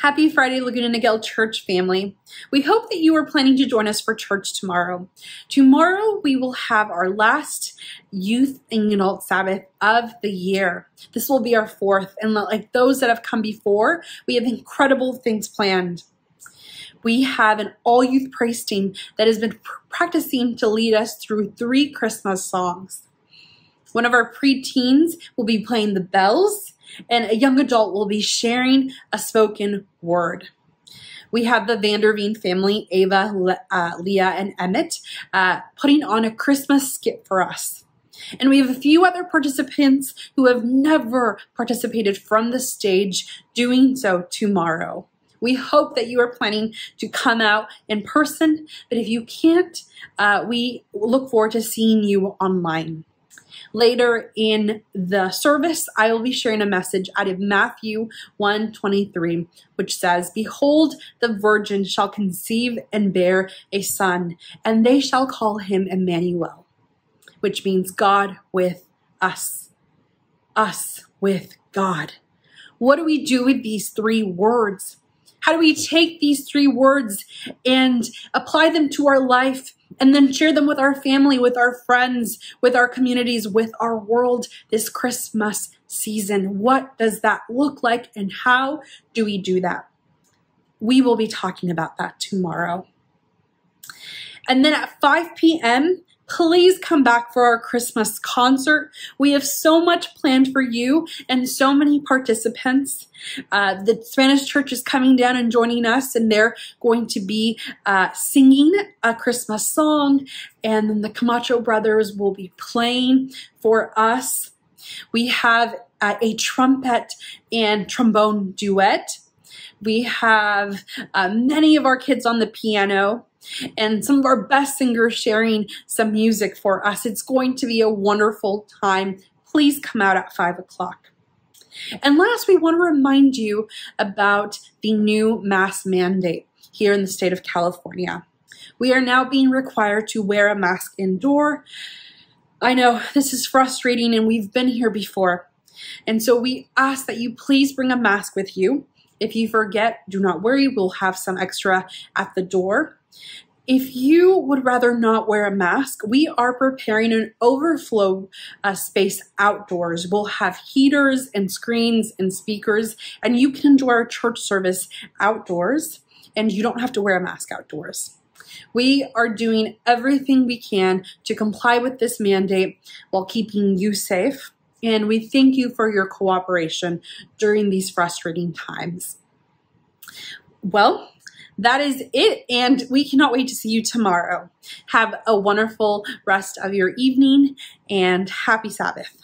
Happy Friday, Laguna Niguel Church family. We hope that you are planning to join us for church tomorrow. Tomorrow, we will have our last youth and adult Sabbath of the year. This will be our fourth, and like those that have come before, we have incredible things planned. We have an all youth praise team that has been practicing to lead us through three Christmas songs. One of our preteens will be playing the bells and a young adult will be sharing a spoken word. We have the Vanderveen family, Ava, Le uh, Leah, and Emmett, uh, putting on a Christmas skit for us. And we have a few other participants who have never participated from the stage doing so tomorrow. We hope that you are planning to come out in person, but if you can't, uh, we look forward to seeing you online. Later in the service, I will be sharing a message out of Matthew 1:23, which says, "Behold, the virgin shall conceive and bear a son, and they shall call him Emmanuel," which means God with us. Us with God. What do we do with these three words? How do we take these three words and apply them to our life and then share them with our family, with our friends, with our communities, with our world this Christmas season? What does that look like and how do we do that? We will be talking about that tomorrow. And then at 5 p.m., please come back for our Christmas concert. We have so much planned for you and so many participants. Uh, the Spanish church is coming down and joining us, and they're going to be uh, singing a Christmas song, and then the Camacho brothers will be playing for us. We have uh, a trumpet and trombone duet. We have uh, many of our kids on the piano and some of our best singers sharing some music for us. It's going to be a wonderful time. Please come out at 5 o'clock. And last, we want to remind you about the new mask mandate here in the state of California. We are now being required to wear a mask indoor. I know this is frustrating and we've been here before. And so we ask that you please bring a mask with you. If you forget, do not worry, we'll have some extra at the door. If you would rather not wear a mask, we are preparing an overflow uh, space outdoors. We'll have heaters and screens and speakers, and you can enjoy our church service outdoors, and you don't have to wear a mask outdoors. We are doing everything we can to comply with this mandate while keeping you safe, and we thank you for your cooperation during these frustrating times. Well, that is it. And we cannot wait to see you tomorrow. Have a wonderful rest of your evening and happy Sabbath.